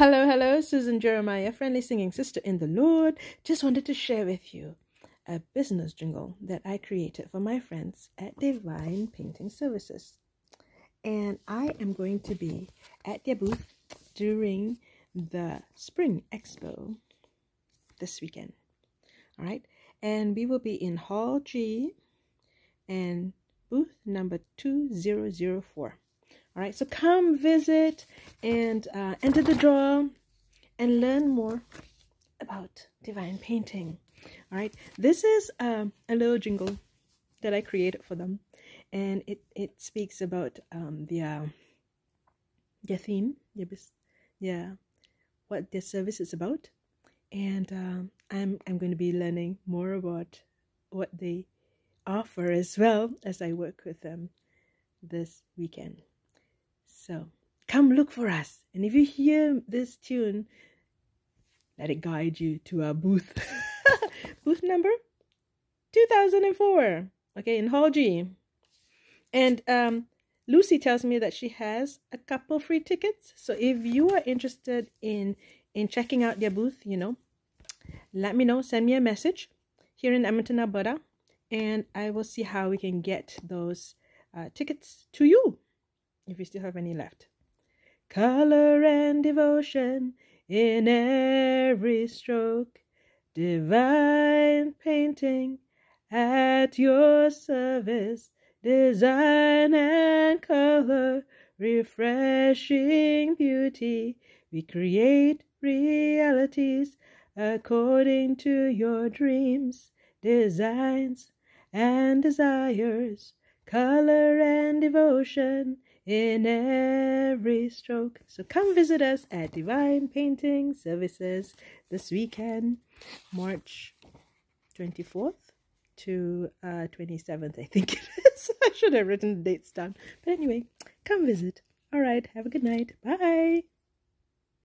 Hello, hello, Susan Jeremiah, friendly singing sister in the Lord. Just wanted to share with you a business jingle that I created for my friends at Divine Painting Services. And I am going to be at their booth during the Spring Expo this weekend. All right. And we will be in Hall G and booth number 2004. All right, so come visit and uh, enter the draw and learn more about divine painting. All right, this is um, a little jingle that I created for them, and it it speaks about um, their their theme, their yeah, what their service is about, and um, I'm I'm going to be learning more about what they offer as well as I work with them this weekend. So come look for us. And if you hear this tune, let it guide you to our booth. booth number 2004. Okay, in Hall G. And um, Lucy tells me that she has a couple free tickets. So if you are interested in in checking out their booth, you know, let me know. Send me a message here in Edmonton, Alberta, and I will see how we can get those uh, tickets to you if we still have any left. Color and devotion in every stroke, divine painting at your service, design and color, refreshing beauty. We create realities according to your dreams, designs, and desires, color and devotion in every stroke. So come visit us at Divine Painting Services this weekend, March 24th to uh, 27th, I think it is. I should have written the dates down. But anyway, come visit. All right, have a good night. Bye.